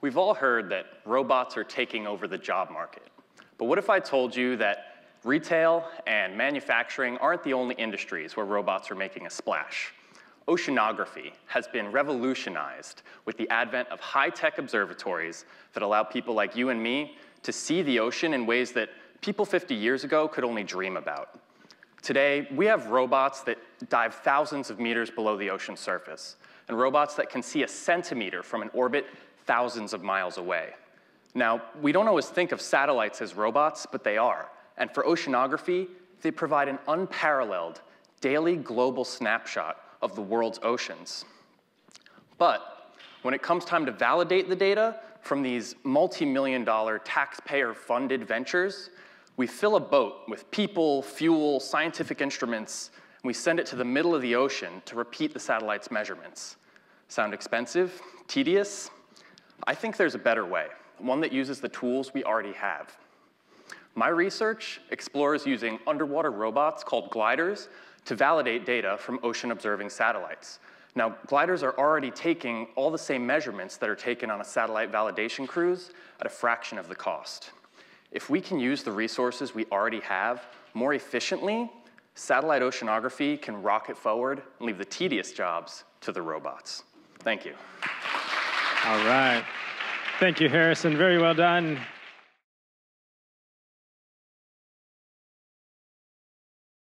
We've all heard that robots are taking over the job market. But what if I told you that retail and manufacturing aren't the only industries where robots are making a splash? Oceanography has been revolutionized with the advent of high-tech observatories that allow people like you and me to see the ocean in ways that people 50 years ago could only dream about. Today, we have robots that dive thousands of meters below the ocean surface, and robots that can see a centimeter from an orbit thousands of miles away. Now, we don't always think of satellites as robots, but they are. And for oceanography, they provide an unparalleled daily global snapshot of the world's oceans. But when it comes time to validate the data from these multi-million dollar taxpayer-funded ventures, we fill a boat with people, fuel, scientific instruments, and we send it to the middle of the ocean to repeat the satellite's measurements. Sound expensive? Tedious? I think there's a better way, one that uses the tools we already have. My research explores using underwater robots called gliders to validate data from ocean observing satellites. Now, gliders are already taking all the same measurements that are taken on a satellite validation cruise at a fraction of the cost. If we can use the resources we already have more efficiently, satellite oceanography can rocket forward and leave the tedious jobs to the robots. Thank you. All right. Thank you, Harrison. Very well done.